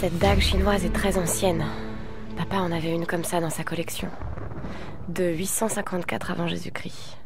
Cette dague chinoise est très ancienne. Papa en avait une comme ça dans sa collection. De 854 avant Jésus-Christ.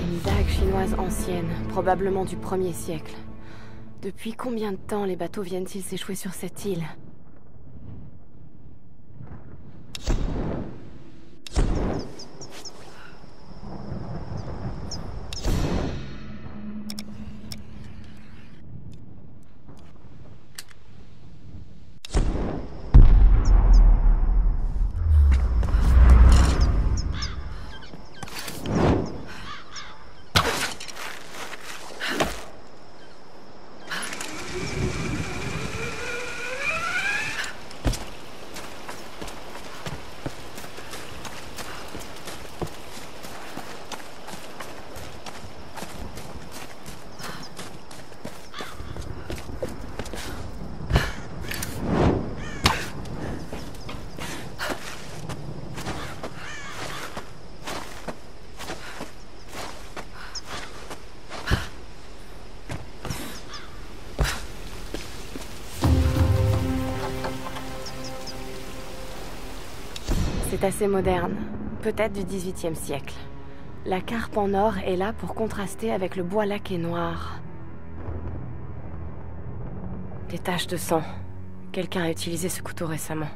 Une dague chinoise ancienne, probablement du 1er siècle. Depuis combien de temps les bateaux viennent-ils s'échouer sur cette île? C'est assez moderne, peut-être du XVIIIe siècle. La carpe en or est là pour contraster avec le bois laqué noir. Des taches de sang. Quelqu'un a utilisé ce couteau récemment.